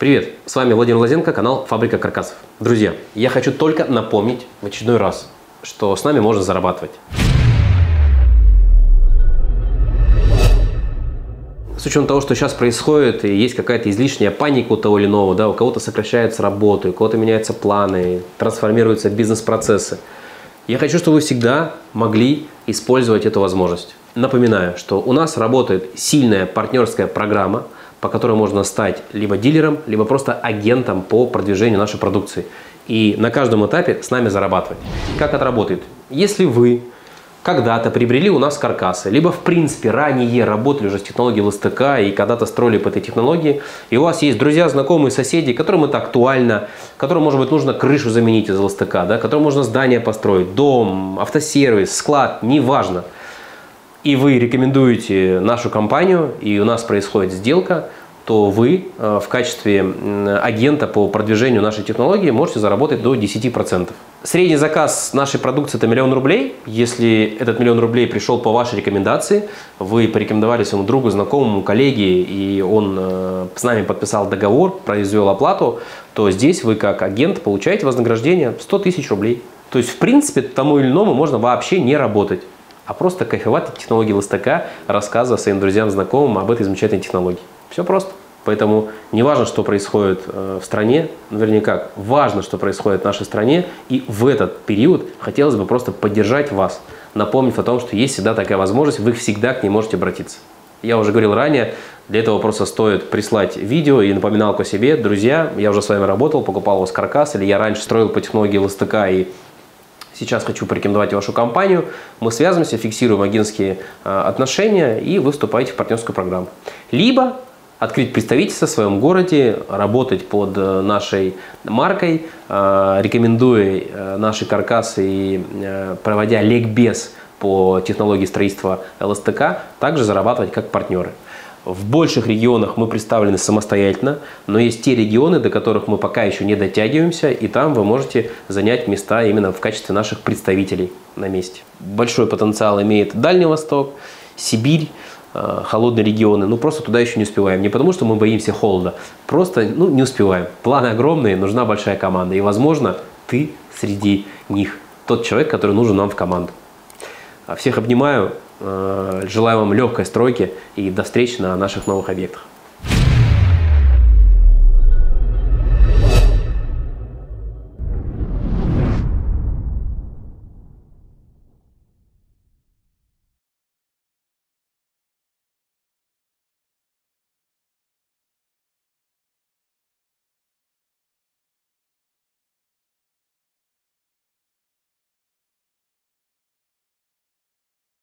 Привет, с вами Владимир Лазенко, канал Фабрика Каркасов. Друзья, я хочу только напомнить в очередной раз, что с нами можно зарабатывать. С учетом того, что сейчас происходит, и есть какая-то излишняя паника у того или иного, да, у кого-то сокращаются работы, у кого-то меняются планы, трансформируются бизнес-процессы. Я хочу, чтобы вы всегда могли использовать эту возможность. Напоминаю, что у нас работает сильная партнерская программа – по которой можно стать либо дилером, либо просто агентом по продвижению нашей продукции. И на каждом этапе с нами зарабатывать. Как это работает? Если вы когда-то приобрели у нас каркасы, либо в принципе ранее работали уже с технологией ЛСТК и когда-то строили по этой технологии, и у вас есть друзья, знакомые, соседи, которым это актуально, которым, может быть, нужно крышу заменить из ЛСТК, да, которым можно здание построить, дом, автосервис, склад, неважно – и вы рекомендуете нашу компанию, и у нас происходит сделка, то вы э, в качестве агента по продвижению нашей технологии можете заработать до 10%. Средний заказ нашей продукции – это миллион рублей. Если этот миллион рублей пришел по вашей рекомендации, вы порекомендовали своему другу, знакомому, коллеге, и он э, с нами подписал договор, произвел оплату, то здесь вы как агент получаете вознаграждение 100 тысяч рублей. То есть, в принципе, тому или иному можно вообще не работать а просто кайфовать от технологии листака, рассказывая своим друзьям, знакомым об этой замечательной технологии. Все просто. Поэтому не важно, что происходит э, в стране, вернее как, важно, что происходит в нашей стране, и в этот период хотелось бы просто поддержать вас, напомнив о том, что есть всегда такая возможность, вы всегда к ней можете обратиться. Я уже говорил ранее, для этого просто стоит прислать видео и напоминалку себе. Друзья, я уже с вами работал, покупал у вас каркас, или я раньше строил по технологии ЛСТК и сейчас хочу порекомендовать вашу компанию, мы связываемся, фиксируем агентские э, отношения и вы вступаете в партнерскую программу. Либо открыть представительство в своем городе, работать под э, нашей маркой, э, рекомендуя наши каркасы и проводя ликбез по технологии строительства ЛСТК, также зарабатывать как партнеры. В больших регионах мы представлены самостоятельно, но есть те регионы, до которых мы пока еще не дотягиваемся, и там вы можете занять места именно в качестве наших представителей на месте. Большой потенциал имеет Дальний Восток, Сибирь, э, холодные регионы, ну просто туда еще не успеваем. Не потому, что мы боимся холода, просто ну, не успеваем. Планы огромные, нужна большая команда, и, возможно, ты среди них тот человек, который нужен нам в команду. Всех обнимаю, желаю вам легкой стройки и до встречи на наших новых объектах.